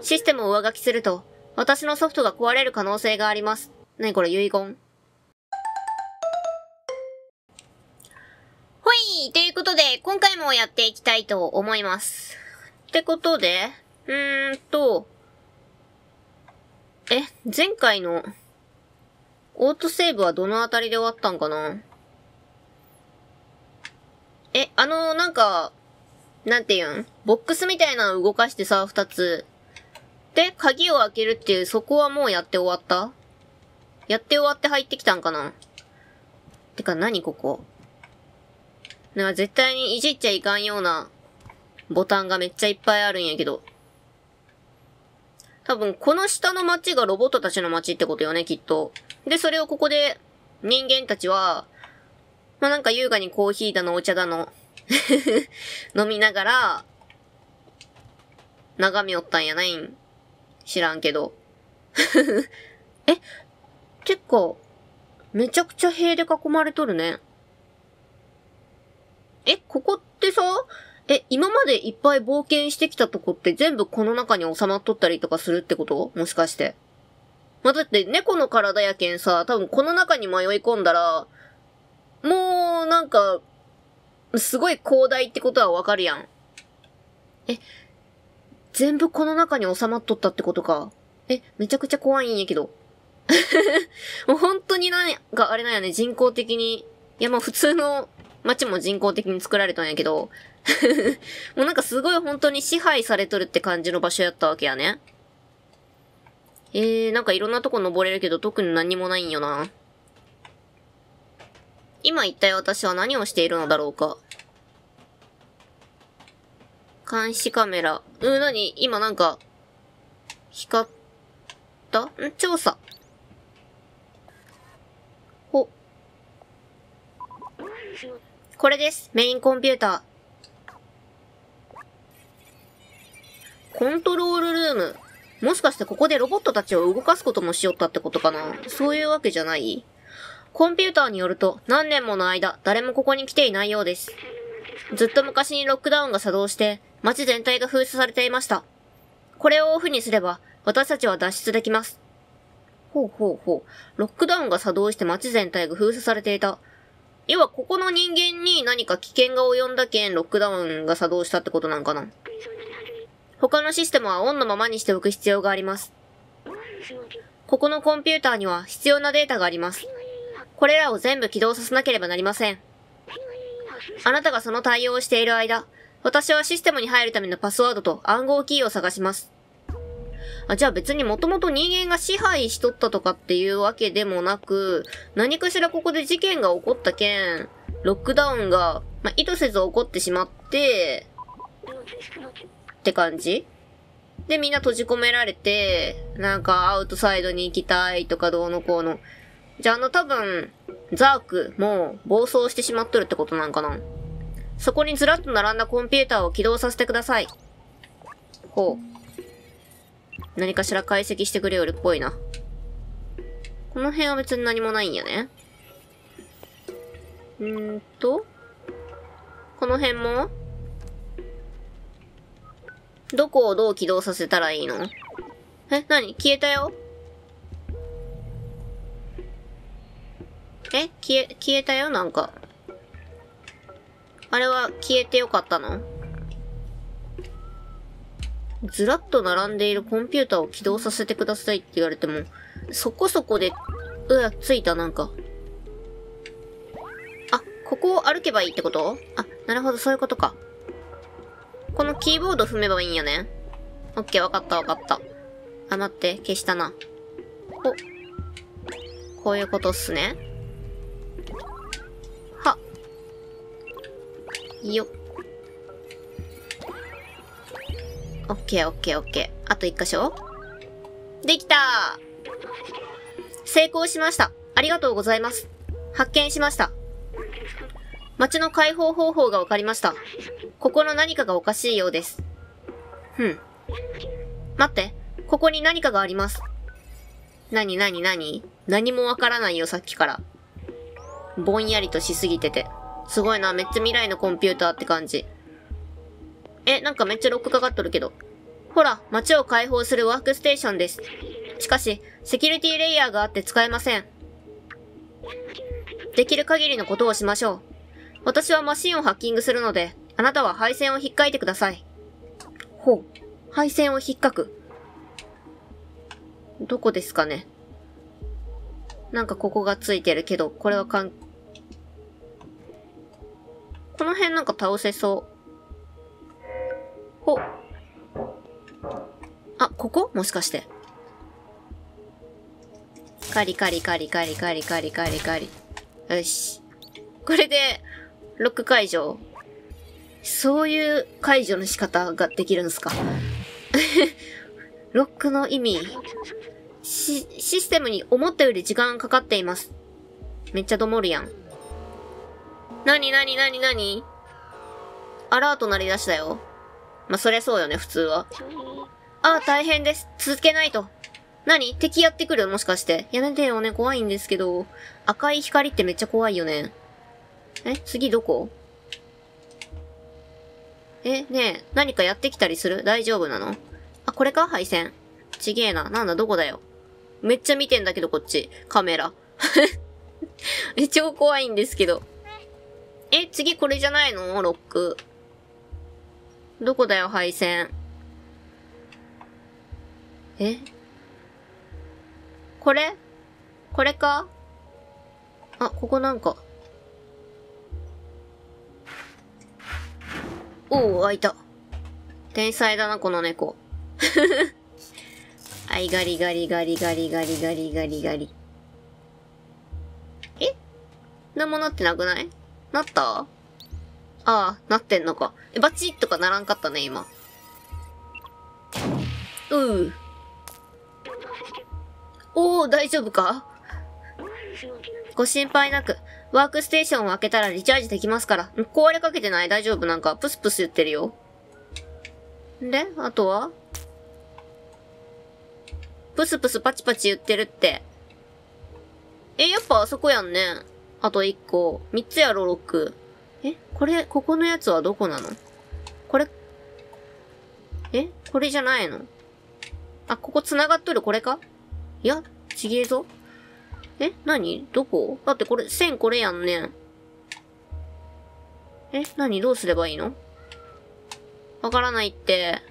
システムを上書きすると、私のソフトが壊れる可能性があります。なにこれ遺言ほいということで、今回もやっていきたいと思います。ってことで、うーんと、え、前回の、オートセーブはどのあたりで終わったんかな？え、あの、なんか、なんていうん？ボックスみたいなの動かしてさ、二つ。で、鍵を開けるっていう、そこはもうやって終わった？やって終わって入ってきたんかな？てか何ここ？なんか絶対にいじっちゃいかんようなボタンがめっちゃいっぱいあるんやけど。多分この下の街がロボットたちの街ってことよね、きっと。で、それをここで人間たちは、まあ、なんか優雅にコーヒーだのお茶だの 飲みながら、眺めよったんやないん。知らんけど。え、てか、めちゃくちゃ塀で囲まれとるね。え、ここってさ、え、今までいっぱい冒険してきたとこって全部この中に収まっとったりとかするってこと？もしかして。まあ、だって猫の体やけんさ、多分この中に迷い込んだら、もう、なんか、すごい広大ってことはわかるやん。え、全部この中に収まっとったってことか。え、めちゃくちゃ怖いんやけど。もう本当になんかあれなんやね、人工的に。いや、まあ普通の街も人工的に作られたんやけど。もうなんかすごい本当に支配されとるって感じの場所やったわけやね。えー、なんかいろんなとこ登れるけど特に何もないんよな。今一体私は何をしているのだろうか。監視カメラ。うん、なに今なんか、光った？ん？調査。ほ。これです。メインコンピューター。コントロールルーム。もしかしてここでロボットたちを動かすこともしよったってことかな？そういうわけじゃない？コンピューターによると何年もの間誰もここに来ていないようです。ずっと昔にロックダウンが作動して街全体が封鎖されていました。これをオフにすれば私たちは脱出できます。ほうほうほう。ロックダウンが作動して街全体が封鎖されていた。要はここの人間に何か危険が及んだけんロックダウンが作動したってことなんかな。他のシステムはオンのままにしておく必要があります。ここのコンピューターには必要なデータがあります。これらを全部起動させなければなりません。あなたがその対応をしている間、私はシステムに入るためのパスワードと暗号キーを探します。あ、じゃあ別にもともと人間が支配しとったとかっていうわけでもなく、何かしらここで事件が起こったけん、ロックダウンが、まあ、意図せず起こってしまって、って感じ？で、みんな閉じ込められて、なんかアウトサイドに行きたいとかどうのこうの。じゃああの多分、ザークも暴走してしまっとるってことなんかな？そこにずらっと並んだコンピューターを起動させてください。ほう。何かしら解析してくれよるっぽいな。この辺は別に何もないんやね。んーと。この辺もどこをどう起動させたらいいの？え、何？消えたよえ消え、消えたよ？なんか。あれは消えてよかったの？ずらっと並んでいるコンピューターを起動させてくださいって言われても、そこそこで、うわ、ついたなんか。あ、ここを歩けばいいってこと？あ、なるほど、そういうことか。このキーボード踏めばいいんやね。オッケー、わかったわかった。あ、待って、消したな。お。こういうことっすね。よっ。オッケーオッケーオッケー。あと一箇所できた成功しました。ありがとうございます。発見しました。街の解放方法が分かりました。ここの何かがおかしいようです。ふん。待って。ここに何かがあります。何何何？何もわからないよ、さっきから。ぼんやりとしすぎてて。すごいな、めっちゃ未来のコンピューターって感じ。え、なんかめっちゃロックかかっとるけど。ほら、街を開放するワークステーションです。しかし、セキュリティレイヤーがあって使えません。できる限りのことをしましょう。私はマシンをハッキングするので、あなたは配線を引っかいてください。ほう。配線を引っかく。どこですかねなんかここがついてるけど、これはかん、この辺なんか倒せそう。ほ。あ、ここ？もしかして。カリカリカリカリカリカリカリカリ。よし。これで、ロック解除。そういう解除の仕方ができるんですか？ロックの意味。シ、システムに思ったより時間かかっています。めっちゃどもるやん。なになになになにアラート鳴り出したよ。まあ、そりゃそうよね、普通は。ああ、大変です。続けないと。何？敵やってくる？もしかして。やめてよね、怖いんですけど。赤い光ってめっちゃ怖いよね。え？次どこ？え、ねえ、何かやってきたりする？大丈夫なの？あ、これか？配線。ちげえな。なんだ、どこだよ？めっちゃ見てんだけど、こっち。カメラ。え、超怖いんですけど。え、次これじゃないの？ロック。どこだよ、配線。え？これ？これか？あ、ここなんか。おお、開いた。天才だな、この猫。はい、ガリガリガリガリガリガリガリガリ。え？何もなってなくない？なった？ああ、なってんのか。え、バチッとかならんかったね、今。うう。おー、大丈夫か？ご心配なく、ワークステーションを開けたらリチャージできますから。壊れかけてない？大丈夫？なんか、プスプス言ってるよ。で、あとは？プスプスパチパチ言ってるって。え、やっぱあそこやんね。あと1個。3つやろ、6。え、これ、ここのやつはどこなの？これ、え？これじゃないの？あ、ここ繋がっとるこれか？いや、ちげえぞ。え？何？どこ？だってこれ、線これやんねん。え？何？どうすればいいの？わからないって。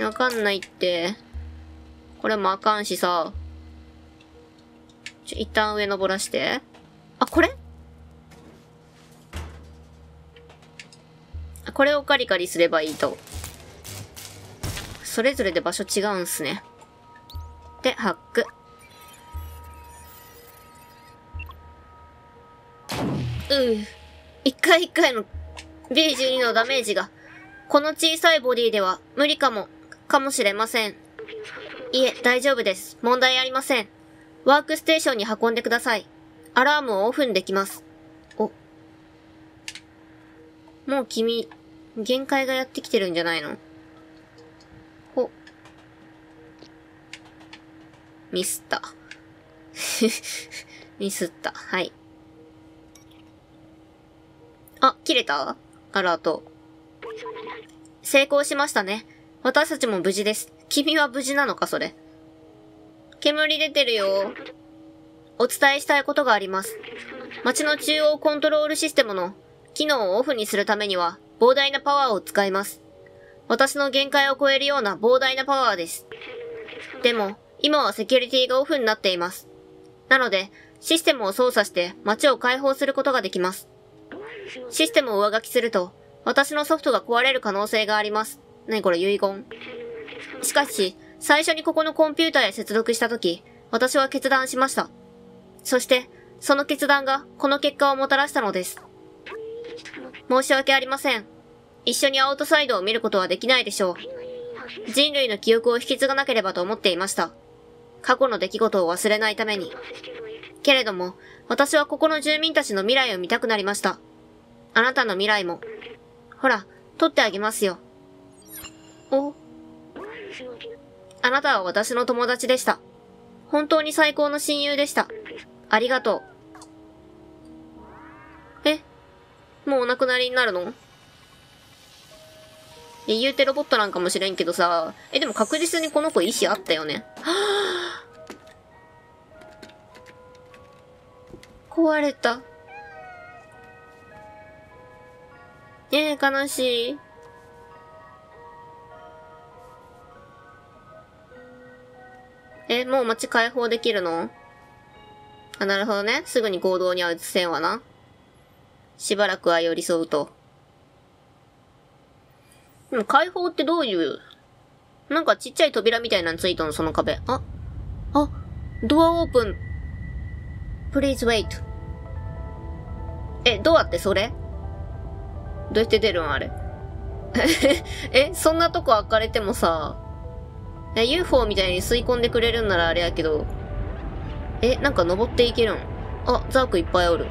わかんないって。これもあかんしさ。ちょ、一旦上登らして。あ、これ？これをカリカリすればいいと。それぞれで場所違うんすね。で、ハック。うう。一回一回の B12 のダメージが、この小さいボディでは無理かも、かもしれません。いえ、大丈夫です。問題ありません。ワークステーションに運んでください。アラームをオフにできます。お。もう君、限界がやってきてるんじゃないの？ほ。ミスった。ミスった。はい。あ、切れた？アラート。成功しましたね。私たちも無事です。君は無事なのか、それ？煙出てるよ。お伝えしたいことがあります。街の中央コントロールシステムの機能をオフにするためには膨大なパワーを使います。私の限界を超えるような膨大なパワーです。でも、今はセキュリティがオフになっています。なので、システムを操作して街を開放することができます。システムを上書きすると、私のソフトが壊れる可能性があります。何これ遺言しかし、最初にここのコンピューターへ接続したとき、私は決断しました。そして、その決断がこの結果をもたらしたのです。申し訳ありません。一緒にアウトサイドを見ることはできないでしょう。人類の記憶を引き継がなければと思っていました。過去の出来事を忘れないために。けれども、私はここの住民たちの未来を見たくなりました。あなたの未来も。ほら、取ってあげますよ。おあなたは私の友達でした。本当に最高の親友でした。ありがとう。えもうお亡くなりになるの？え、言うてロボットなんかもしれんけどさ、え、でも確実にこの子意志あったよね。は ぁ壊れた。えー、悲しい。え、もう街解放できるの？あ、なるほどね。すぐに行動には移せんわな。しばらくは寄り添うと。でも解放ってどういう、なんかちっちゃい扉みたいなのついたの、その壁。あ、あ、ドアオープン。Please wait. え、ドアってそれ？どうやって出るんあれ？え、そんなとこ開かれてもさ、え UFO みたいに吸い込んでくれるんならあれやけど、え、なんか登っていけるん？あ、ザークいっぱいおる。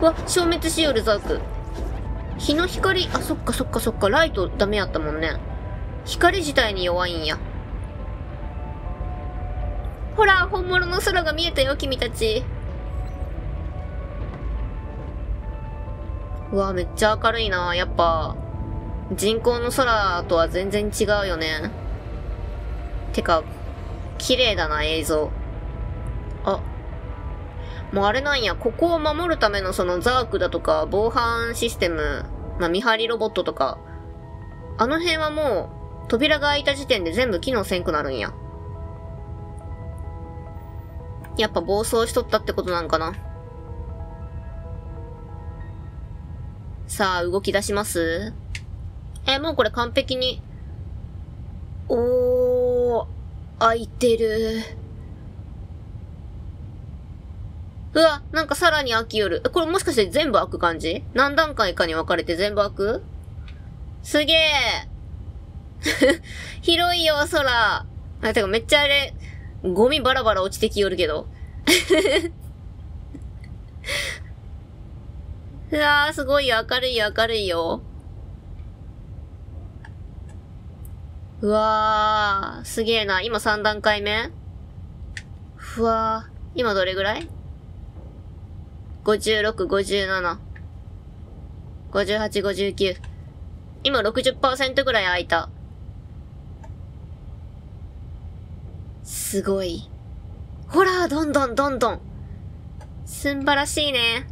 うわ、消滅しよるザーク。日の光、あ、そっかそっかそっか、ライトダメやったもんね。光自体に弱いんや。ほら、本物の空が見えたよ、君たち。うわ、めっちゃ明るいな。やっぱ、人工の空とは全然違うよね。てか、綺麗だな、映像。あ。もうあれなんや、ここを守るためのそのザークだとか、防犯システム、まあ、見張りロボットとか、あの辺はもう、扉が開いた時点で全部機能せんくなるんや。やっぱ暴走しとったってことなんかな。さあ、動き出しますえ、もうこれ完璧に。おー、開いてる。うわ、なんかさらに開きよる。これもしかして全部開く感じ？何段階かに分かれて全部開く？すげえ 広いよ、空。あ、てかめっちゃあれ、ゴミバラバラ落ちてきよるけど。うわー、すごいよ、明るいよ、明るいよ。うわー、すげえな。今3段階目？ふわー。今どれぐらい ?56、57。58、59。今60%ぐらい空いた。すごい。ほら、どんどんどんどん。すんばらしいね。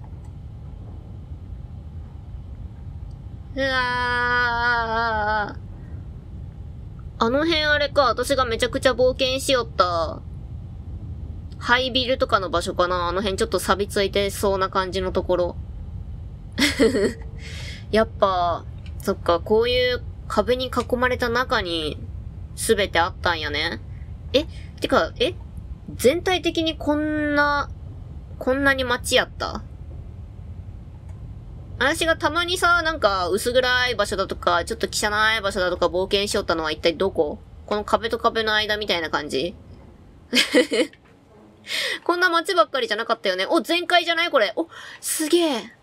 うわー。あの辺あれか、私がめちゃくちゃ冒険しよった、ハイビルとかの場所かなあの辺ちょっと錆びついてそうな感じのところ。やっぱ、そっか、こういう壁に囲まれた中に全てあったんやね。え、てか、え全体的にこんな、こんなに街やった？私がたまにさ、なんか薄暗い場所だとか、ちょっと汚い場所だとか冒険しよったのは一体どこ？この壁と壁の間みたいな感じ？こんな街ばっかりじゃなかったよね。お、全開じゃない？これ。お、すげえ。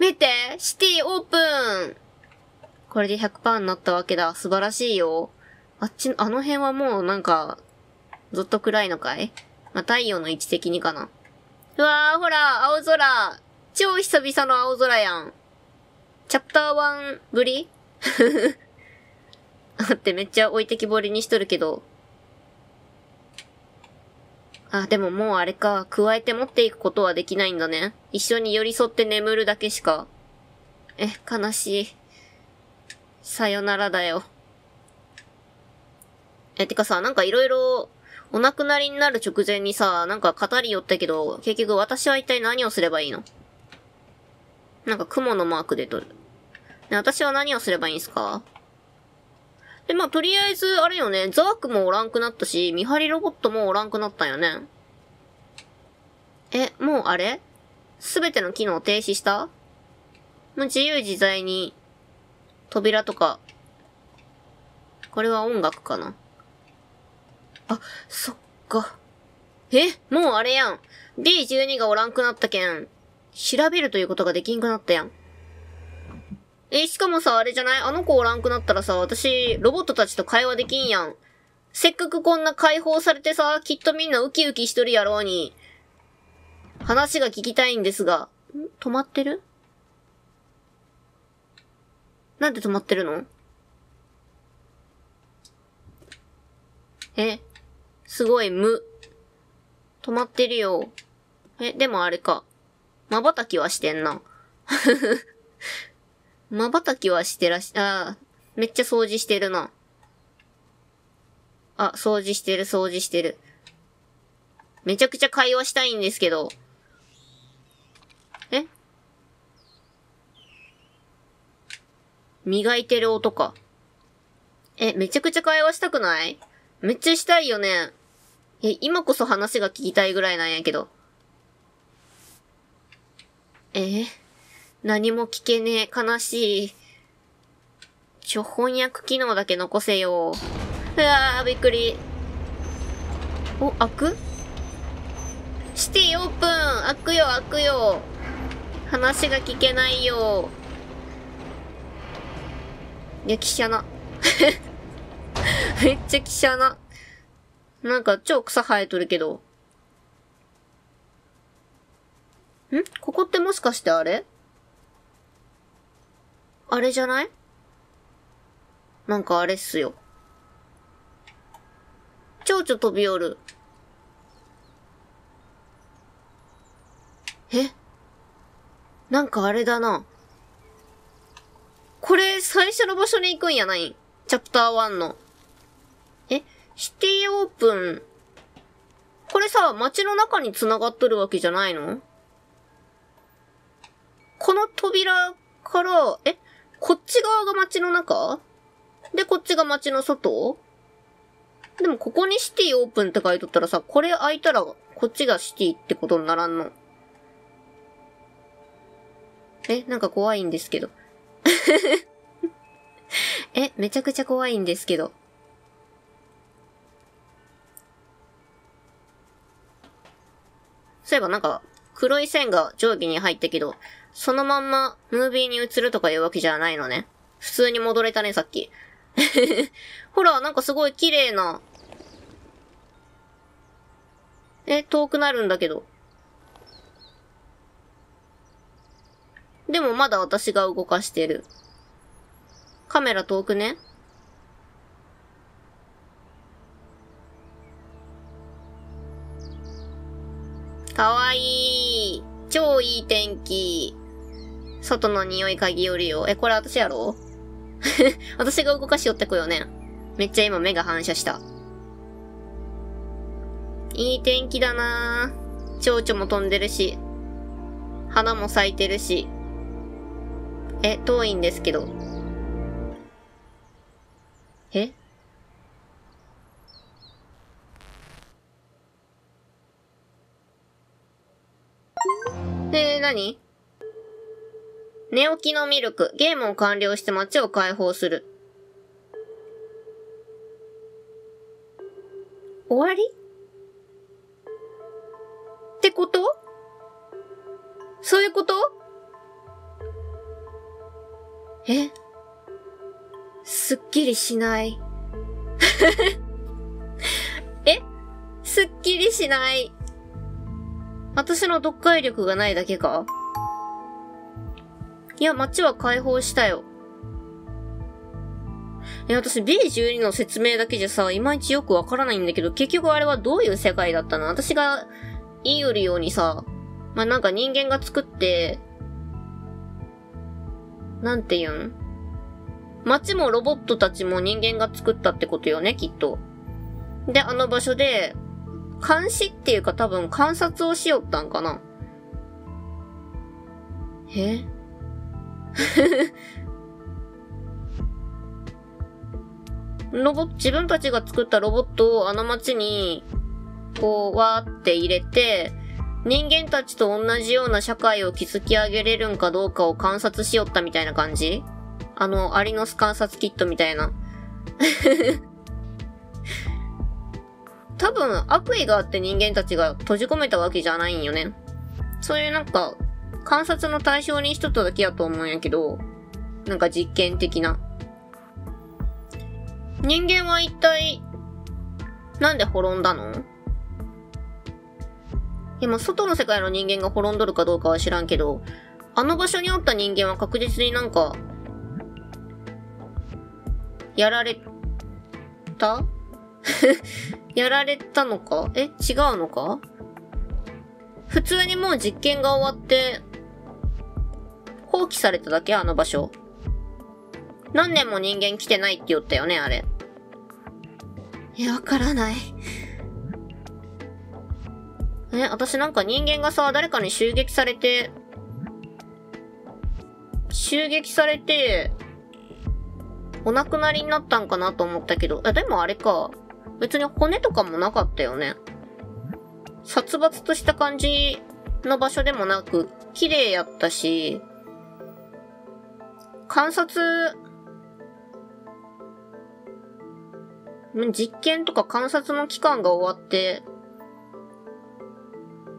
見てシティオープンこれで100%になったわけだ。素晴らしいよ。あっち、あの辺はもうなんか、ずっと暗いのかい？まあ、太陽の位置的にかな。うわー、ほら、青空。超久々の青空やん。チャプター1ぶり？あってめっちゃ置いてきぼりにしとるけど。あ、でももうあれか、加えて持っていくことはできないんだね。一緒に寄り添って眠るだけしか。え、悲しい。さよならだよ。え、てかさ、なんかいろいろ、お亡くなりになる直前にさ、なんか語りよったけど、結局私は一体何をすればいいの？なんか雲のマークで撮る。で、私は何をすればいいんすか？で、まあ、とりあえず、あれよね、ザークもおらんくなったし、見張りロボットもおらんくなったんよね。え、もうあれ？すべての機能停止した？もう自由自在に、扉とか、これは音楽かなあ、そっか。えもうあれやん。D12 がおらんくなったけん、調べるということができんくなったやん。え、しかもさ、あれじゃない？あの子おらんくなったらさ、私、ロボットたちと会話できんやん。せっかくこんな解放されてさ、きっとみんなウキウキしとるやろうに。話が聞きたいんですが。ん？止まってる？なんで止まってるの？え、すごい無。止まってるよ。え、でもあれか。瞬きはしてんな。瞬きはしてらし、あめっちゃ掃除してるな。あ、掃除してる、掃除してる。めちゃくちゃ会話したいんですけど。え？磨いてる音か。え、めちゃくちゃ会話したくない？めっちゃしたいよね。え、今こそ話が聞きたいぐらいなんやけど。え何も聞けねえ。悲しい。ちょ、翻訳機能だけ残せよ。うわー、びっくり。お、開く？シティオープン開くよ、開くよ。話が聞けないよ。いや、汽車な。めっちゃ汽車な。なんか超草生えとるけど。ん？ここってもしかしてあれ？あれじゃない？なんかあれっすよ。蝶々飛び降る。え？なんかあれだな。これ最初の場所に行くんやない？チャプター1の。え？シティオープン。これさ、街の中に繋がっとるわけじゃないの？この扉から、え？こっち側が街の中？で、こっちが街の外？でもここにシティオープンって書いとったらさ、これ開いたらこっちがシティってことにならんの？え、なんか怖いんですけど。え、めちゃくちゃ怖いんですけど。そういえばなんか、黒い線が定規に入ったけど、そのまんまムービーに映るとかいうわけじゃないのね。普通に戻れたね、さっき。ほら、なんかすごい綺麗な。え、遠くなるんだけど。でもまだ私が動かしてる。カメラ遠くねかわいい。超いい天気。外の匂い嗅ぎよるよ。え、これ私やろ？私が動かしよってこよね。めっちゃ今目が反射した。いい天気だなぁ。蝶々も飛んでるし。花も咲いてるし。え、遠いんですけど。え？え、何？寝起きのミルク、ゲームを完了して街を解放する。終わり？ってこと？そういうこと？え？すっきりしない。え？すっきりしない。私の読解力がないだけか？いや、街は解放したよ。え、私 B12 の説明だけじゃさ、いまいちよくわからないんだけど、結局あれはどういう世界だったの？私が言いよるようにさ、まあ、なんか人間が作って、なんて言うん？街もロボットたちも人間が作ったってことよね、きっと。で、あの場所で、監視っていうか多分観察をしよったんかな。え？ロボ、自分たちが作ったロボットをあの街に、こう、わーって入れて、人間たちと同じような社会を築き上げれるんかどうかを観察しよったみたいな感じ？あの、アリノス観察キットみたいな。多分、悪意があって人間たちが閉じ込めたわけじゃないんよね。そういうなんか、観察の対象にしとっただけやと思うんやけど、なんか実験的な。人間は一体、なんで滅んだの？でも外の世界の人間が滅んどるかどうかは知らんけど、あの場所におった人間は確実になんか、やられた？やられたのか？え違うのか？普通にもう実験が終わって、放棄されただけあの場所。何年も人間来てないって言ったよね、あれ。え、わからない。え、私なんか人間がさ、誰かに襲撃されて、襲撃されて、お亡くなりになったんかなと思ったけど、あ、でもあれか。別に骨とかもなかったよね。殺伐とした感じの場所でもなく、綺麗やったし、観察、実験とか観察の期間が終わって、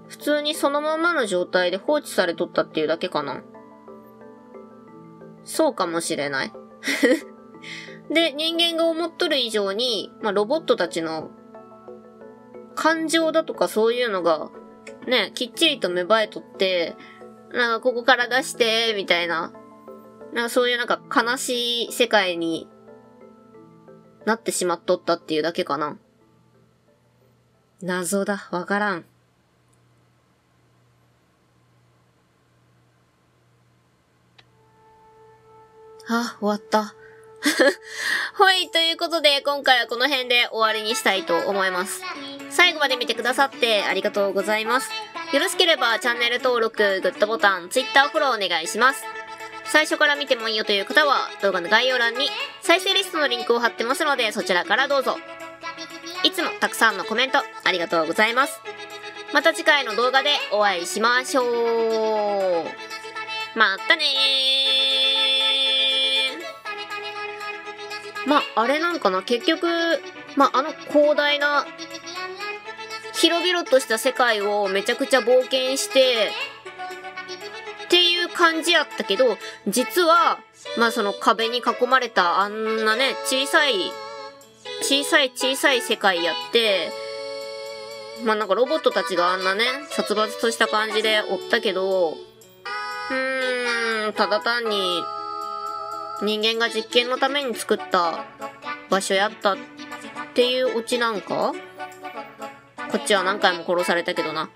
普通にそのままの状態で放置されとったっていうだけかな。そうかもしれない。で、人間が思っとる以上に、まあ、ロボットたちの感情だとかそういうのが、ね、きっちりと芽生えとって、なんかここから出して、みたいな、なんかそういうなんか悲しい世界になってしまっとったっていうだけかな。謎だ、わからん。あ、終わった。はい、ということで、今回はこの辺で終わりにしたいと思います。最後まで見てくださってありがとうございます。よろしければチャンネル登録、グッドボタン、Twitter フォローお願いします。最初から見てもいいよという方は、動画の概要欄に再生リストのリンクを貼ってますので、そちらからどうぞ。いつもたくさんのコメント、ありがとうございます。また次回の動画でお会いしましょう。またねー。まあ、あれなんかな？結局、まあ、あの広大な、広々とした世界をめちゃくちゃ冒険して、っていう感じやったけど、実は、まあその壁に囲まれたあんなね、小さい、小さい小さい世界やって、まあなんかロボットたちがあんなね、殺伐とした感じでおったけど、うーん、ただ単に人間が実験のために作った場所やったっていうオチなんか？こっちは何回も殺されたけどな。